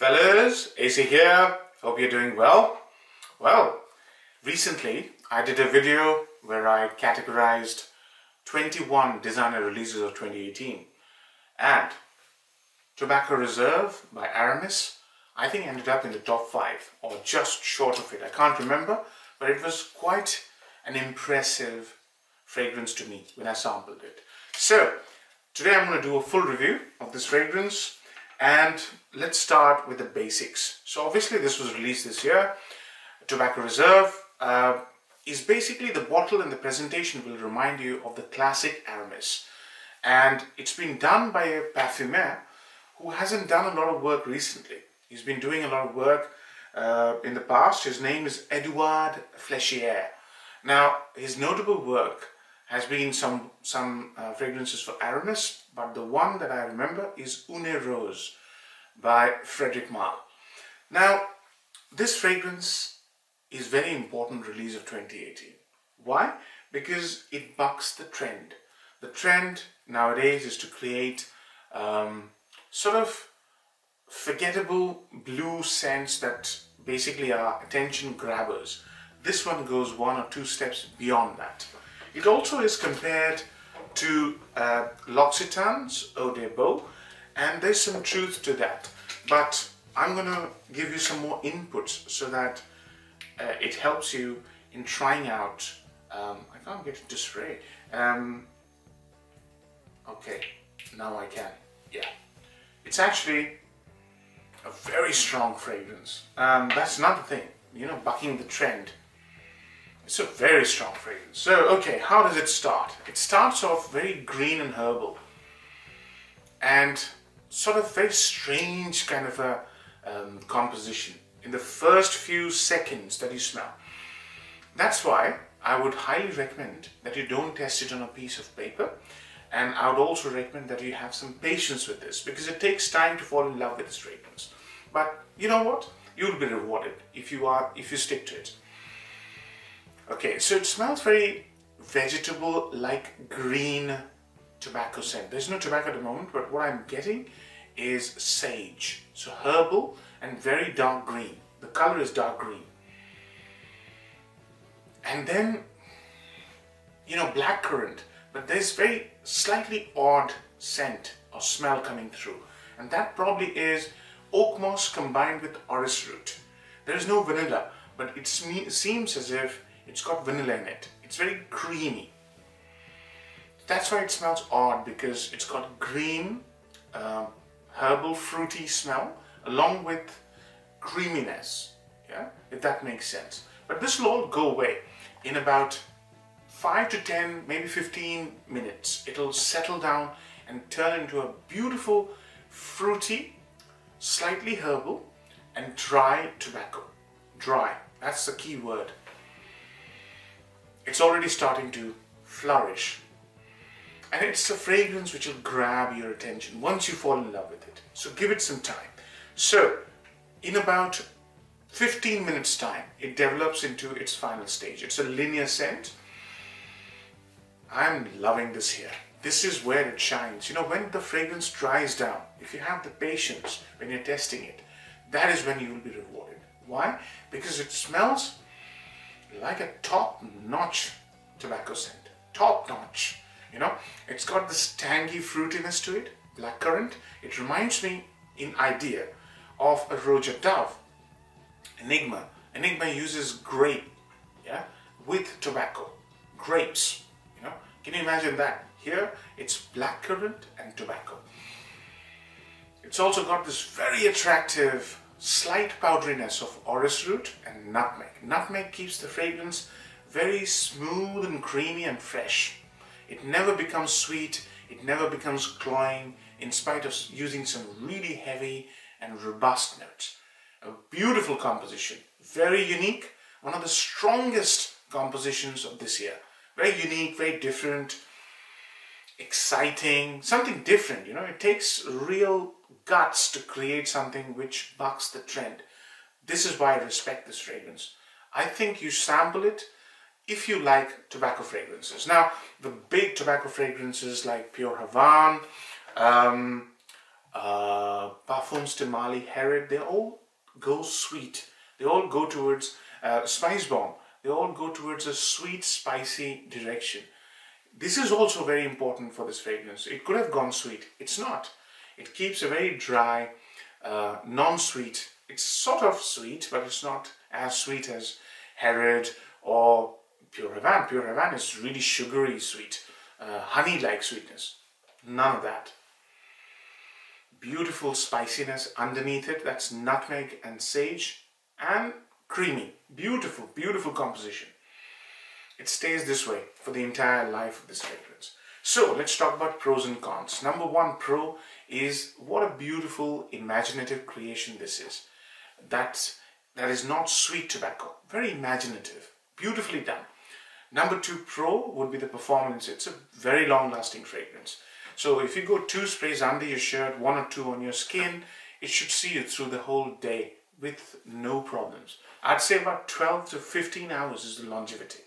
Fellas, AC here. Hope you're doing well. Well, recently I did a video where I categorized 21 designer releases of 2018 and Tobacco Reserve by Aramis I think ended up in the top 5 or just short of it. I can't remember but it was quite an impressive fragrance to me when I sampled it. So today I'm going to do a full review of this fragrance and let's start with the basics. So obviously this was released this year. Tobacco Reserve uh, is basically the bottle and the presentation will remind you of the classic Aramis. And it's been done by a parfumer who hasn't done a lot of work recently. He's been doing a lot of work uh, in the past. His name is Edouard Flechier. Now, his notable work has been some, some uh, fragrances for Aramis, but the one that I remember is Une Rose by Frederic Malle. Now, this fragrance is very important release of 2018. Why? Because it bucks the trend. The trend nowadays is to create um, sort of forgettable blue scents that basically are attention grabbers. This one goes one or two steps beyond that. It also is compared to uh, L'Occitane's and there's some truth to that. But I'm going to give you some more inputs so that uh, it helps you in trying out. Um, I can't get it to spray. Um, okay, now I can. Yeah. It's actually a very strong fragrance. Um, that's another thing, you know, bucking the trend. It's a very strong fragrance. So, okay, how does it start? It starts off very green and herbal and sort of very strange kind of a um, composition in the first few seconds that you smell. That's why I would highly recommend that you don't test it on a piece of paper and I would also recommend that you have some patience with this because it takes time to fall in love with this fragrance. But you know what? You'll be rewarded if you are if you stick to it. Okay, so it smells very vegetable like green tobacco scent. There's no tobacco at the moment, but what I'm getting is sage. So herbal and very dark green. The color is dark green. And then, you know, blackcurrant, but there's very slightly odd scent or smell coming through. And that probably is oak moss combined with orris root. There is no vanilla, but it seems as if it's got vanilla in it. It's very creamy. That's why it smells odd because it's got green, uh, herbal, fruity smell along with creaminess. Yeah, if that makes sense. But this will all go away in about 5 to 10, maybe 15 minutes. It'll settle down and turn into a beautiful, fruity, slightly herbal and dry tobacco. Dry, that's the key word. It's already starting to flourish. And it's a fragrance which will grab your attention once you fall in love with it. So give it some time. So, in about 15 minutes time, it develops into its final stage. It's a linear scent. I'm loving this here. This is where it shines. You know, when the fragrance dries down, if you have the patience when you're testing it, that is when you will be rewarded. Why? Because it smells like a top-notch tobacco scent. Top-notch. You know, it's got this tangy fruitiness to it, blackcurrant. It reminds me in idea of a Roja Dove. Enigma. Enigma uses grape, yeah, with tobacco. Grapes, you know. Can you imagine that? Here, it's blackcurrant and tobacco. It's also got this very attractive slight powderiness of orris root and nutmeg. Nutmeg keeps the fragrance very smooth and creamy and fresh. It never becomes sweet, it never becomes cloying in spite of using some really heavy and robust notes. A beautiful composition, very unique, one of the strongest compositions of this year. Very unique, very different, exciting, something different, you know, it takes real guts to create something which bucks the trend. This is why I respect this fragrance. I think you sample it if you like tobacco fragrances. Now, the big tobacco fragrances like Pure Havane, um, uh, Parfums de Marly Herod, they all go sweet. They all go towards uh, Spice Bomb. They all go towards a sweet, spicy direction. This is also very important for this fragrance. It could have gone sweet. It's not. It keeps a very dry, uh, non-sweet. It's sort of sweet, but it's not as sweet as Herod or Pure Havane. Pure Havane is really sugary sweet, uh, honey-like sweetness. None of that. Beautiful spiciness underneath it. That's nutmeg and sage and creamy. Beautiful, beautiful composition. It stays this way for the entire life of this fragrance. So let's talk about pros and cons. Number one pro is what a beautiful imaginative creation this is. That, that is not sweet tobacco. Very imaginative. Beautifully done. Number two pro would be the performance. It's a very long lasting fragrance. So if you go two sprays under your shirt, one or two on your skin, it should see you through the whole day with no problems. I'd say about 12 to 15 hours is the longevity.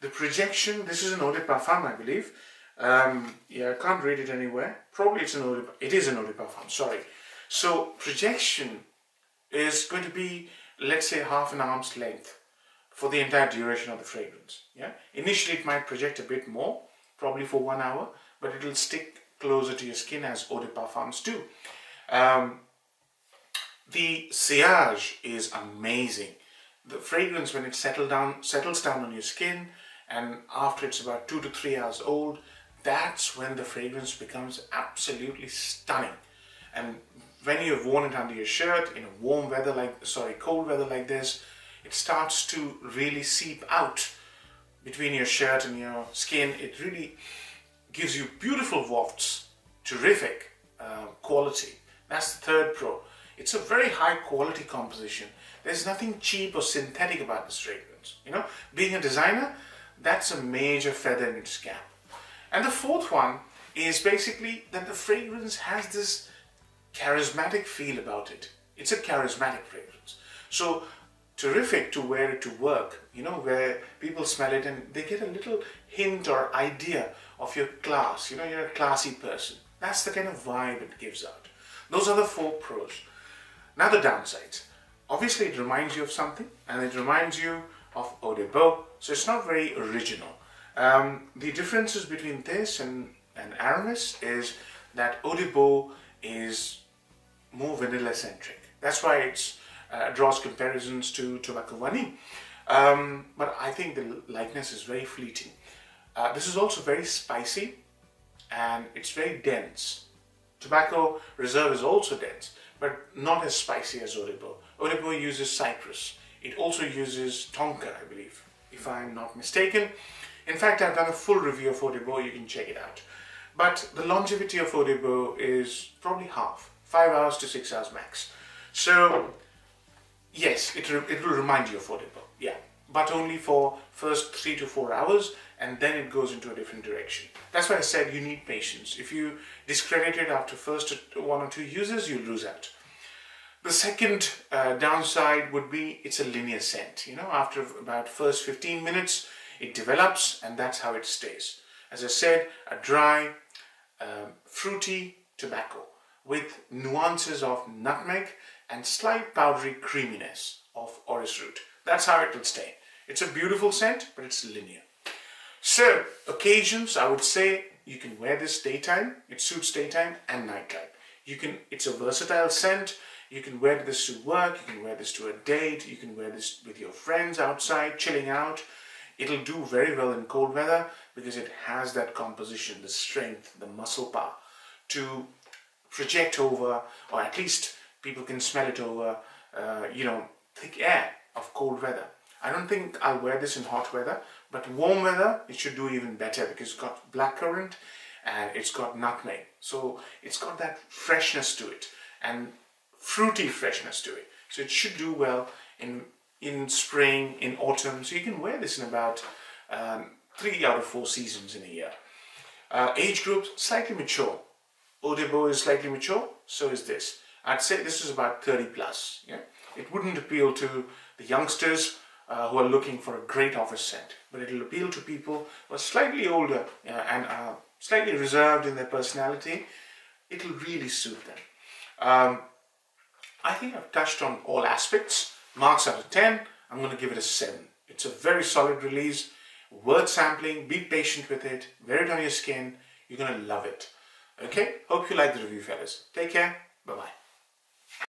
The projection, this is an eau de parfum, I believe. Um, yeah, I can't read it anywhere. Probably it's an de, it is an de parfum, sorry. So projection is going to be, let's say, half an arm's length for the entire duration of the fragrance. Yeah. Initially, it might project a bit more, probably for one hour, but it will stick closer to your skin as eau de parfums do. Um, the sillage is amazing. The fragrance, when it settle down, settles down on your skin, and after it's about two to three hours old, that's when the fragrance becomes absolutely stunning. And when you've worn it under your shirt in a warm weather like, sorry, cold weather like this, it starts to really seep out between your shirt and your skin. It really gives you beautiful wafts, terrific uh, quality. That's the third pro. It's a very high quality composition. There's nothing cheap or synthetic about this fragrance. You know, being a designer, that's a major feather in its cap. And the fourth one is basically that the fragrance has this charismatic feel about it. It's a charismatic fragrance. So terrific to wear it to work, you know, where people smell it and they get a little hint or idea of your class. You know, you're a classy person. That's the kind of vibe it gives out. Those are the four pros. Now the downsides. Obviously it reminds you of something and it reminds you of Eau de Beau, so it's not very original. Um, the differences between this and, and Aramis is that Eau is more vanilla centric. That's why it uh, draws comparisons to Tobacco Vanille. Um, but I think the likeness is very fleeting. Uh, this is also very spicy and it's very dense. Tobacco Reserve is also dense but not as spicy as Eau de uses cypress. It also uses tonka, I believe, if I'm not mistaken. In fact, I've done a full review of de you can check it out. But the longevity of de is probably half, 5 hours to 6 hours max. So, yes, it, it will remind you of de yeah. But only for first 3 to 4 hours and then it goes into a different direction. That's why I said you need patience. If you discredit it after first one or two uses, you lose out. The second uh, downside would be it's a linear scent. You know, after about first 15 minutes, it develops and that's how it stays. As I said, a dry, um, fruity tobacco with nuances of nutmeg and slight powdery creaminess of orris root. That's how it will stay. It's a beautiful scent, but it's linear. So, occasions, I would say you can wear this daytime. It suits daytime and nighttime. You can, it's a versatile scent. You can wear this to work. You can wear this to a date. You can wear this with your friends outside, chilling out. It'll do very well in cold weather because it has that composition, the strength, the muscle power to project over, or at least people can smell it over, uh, you know, thick air of cold weather. I don't think I'll wear this in hot weather, but warm weather, it should do even better because it's got blackcurrant and it's got nutmeg. So it's got that freshness to it and fruity freshness to it. So it should do well in, in spring, in autumn. So you can wear this in about um, three out of four seasons in a year. Uh, age group, slightly mature. De is slightly mature, so is this. I'd say this is about 30 plus. Yeah? It wouldn't appeal to the youngsters uh, who are looking for a great office scent, but it'll appeal to people who are slightly older uh, and are slightly reserved in their personality it'll really suit them. Um, I think I've touched on all aspects. Marks out of 10, I'm going to give it a 7. It's a very solid release. Word sampling, be patient with it, wear it on your skin. You're going to love it. Okay, hope you like the review fellas. Take care. Bye-bye.